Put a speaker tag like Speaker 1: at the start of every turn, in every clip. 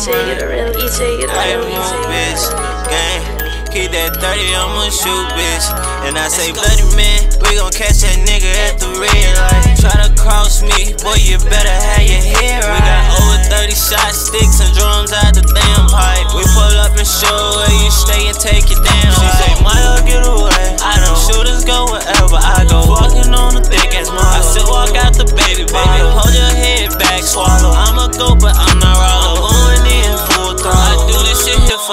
Speaker 1: EJ, you the real EJ, you the
Speaker 2: I
Speaker 1: real
Speaker 2: am
Speaker 1: EJ.
Speaker 2: bitch. Gang. Keep that 30, I'ma shoot, bitch. And I say, bloody man, we gon' catch that nigga at the red light. Try to cross me, boy, you better have your hair right. We got over 30 shot sticks and drums out the damn pipe. We pull up and show where you stay and take it down. She say, Maya, get away. I know shooters go wherever I go. Fucking on the thick ass mom. I still walk out the baby bottle. Hold your head back, swallow. I'ma go, but I'm not rolling.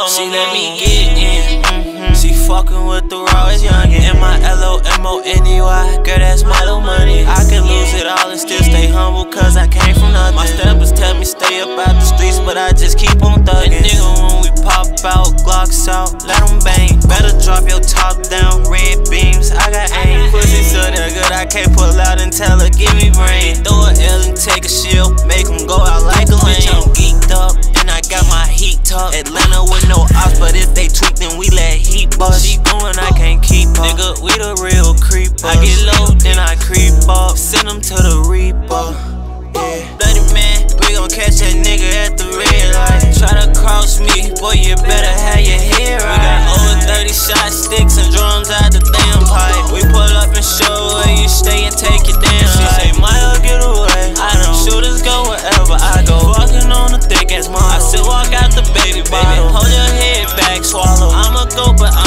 Speaker 2: She let me get in. Mhm. She fucking with the rawest youngin. M I L O M O N E Y. Girl, that's my little money. I can lose it all and still stay humble, cause I came from nothing. My steppers tell me stay up out the streets, but I just keep on thuggin'. Nigga, when we pop out, Glocks out, let 'em bang. Better drop your top down, red beams, I got aim. Pussy so damn good, I can't pull out and tell her, give me brain. Throw a up. We the real creepers. I get low, then I creep up. Send 'em to the reaper. Yeah. Bloody man, we gon' catch that nigga at the red light. Try to cross me, boy, you better have your hair right. We got over 30 shot sticks and drums out the damn pipe. We pull up and show where you stay and take it down. She say, Maya, get away. I know shooters go wherever I go. Fucking on the thick ass mom. I still walk out the baby bottle. Hold your head back, swallow. I'ma go, but I'm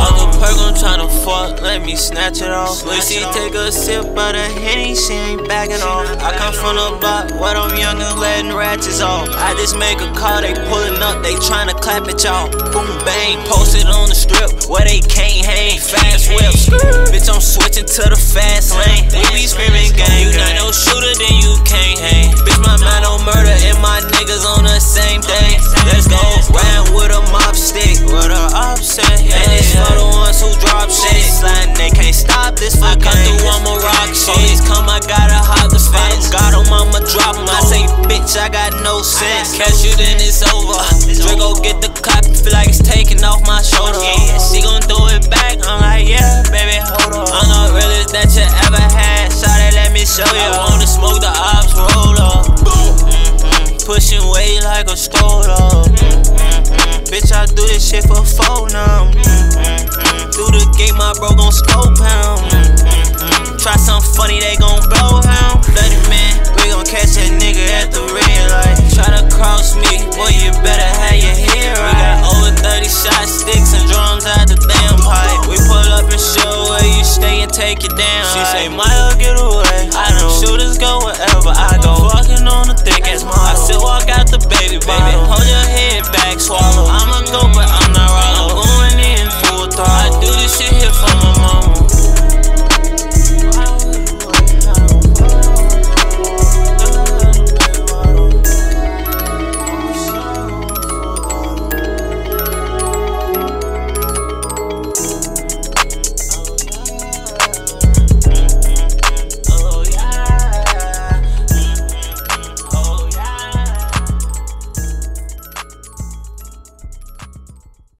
Speaker 2: mother. Perk, I'm tryna fuck, let me snatch it off. When take a sip of the henny, she ain't backing off. I come from the block, where them youngins letting ratchets off. I just make a call, they pulling up, they tryna clap at y'all. Boom bang, posted on the strip where they can't hang. Fast whips, bitch, I'm switching to the fast lane. We be screaming gang, you not no shooter, then you can't hang. Bitch, my mind on murder and my niggas on the same thing. Let's go, round with a mop stick, with a upset. And Catch you, then it's over. Draco get the clap, feel like it's taking off my shoulder. Yeah, she gon' do it back. I'm like, yeah, baby, hold on. I'm the realest that you ever had. Shawty, let me show you. I wanna smoke the ops, roll up. Mhm. Pushing weight like a stroller. Mhm. Bitch, I do this shit for phone now. Take it down. She say, Maya, get away.